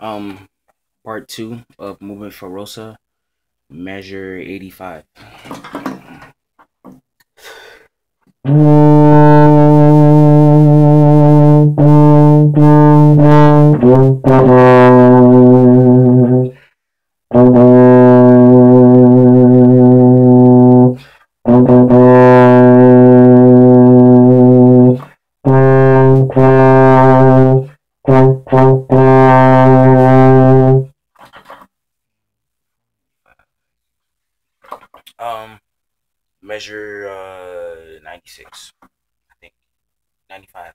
Um, part two of Movement for Rosa, measure 85. Measure uh 96, I think. 95.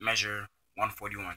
Measure 141.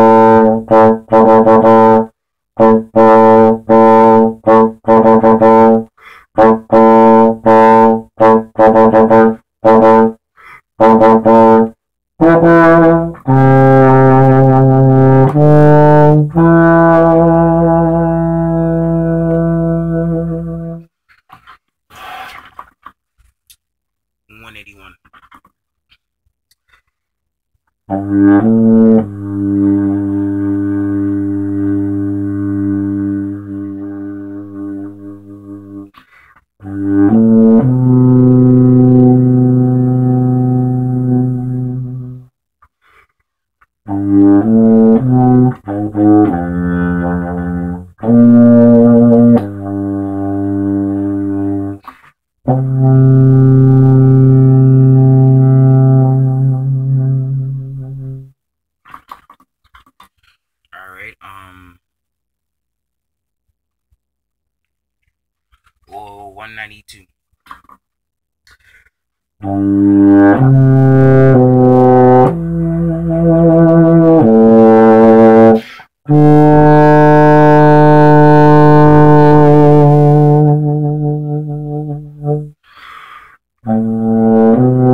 181. 192.